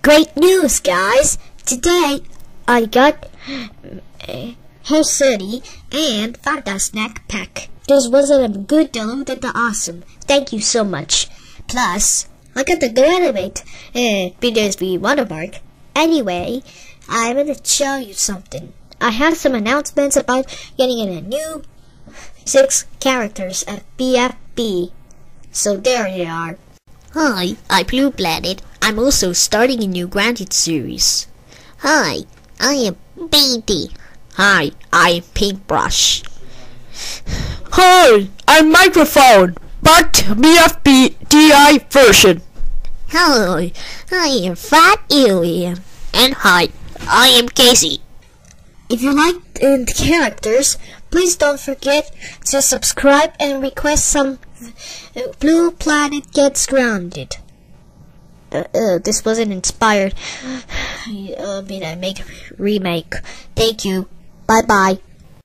Great news, guys! Today I got a whole city and Fanta snack pack. This wasn't a good diluted to awesome. Thank you so much. Plus, I got the Graduate videos eh, we want to. Anyway, I'm gonna show you something. I had some announcements about getting in a new six characters at BFB. So there they are. Hi, I'm Blue Planet. I'm also starting a new Grounded series. Hi, I am Beatty. Hi, I'm Paintbrush. Hi, I'm Microphone, but BFB DI version. Hello, I am Fat Alien. And hi, I am Casey. If you like uh, the characters, please don't forget to subscribe and request some Blue Planet Gets Grounded. Uh, uh, this wasn't inspired. I mean, I make remake. Thank you. Bye bye.